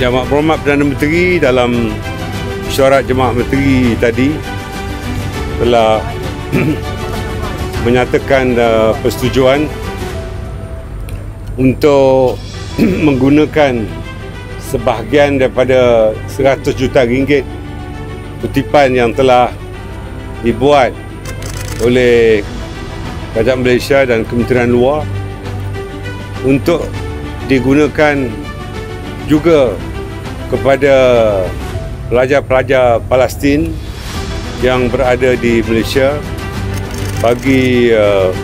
Jamaah Berhormat Perdana Menteri dalam syarat Jemaah Menteri tadi telah menyatakan uh, persetujuan untuk menggunakan sebahagian daripada 100 juta ringgit kutipan yang telah dibuat oleh Kerajaan Malaysia dan Kementerian Luar untuk digunakan juga kepada pelajar-pelajar Palestin yang berada di Malaysia bagi uh,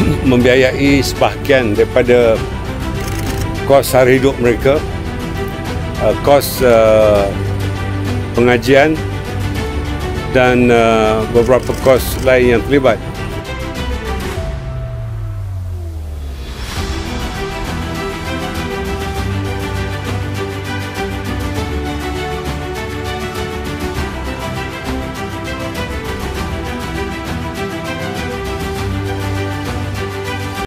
membiayai sebahagian daripada kos hari hidup mereka uh, kos uh, pengajian dan uh, beberapa kos lain yang terlibat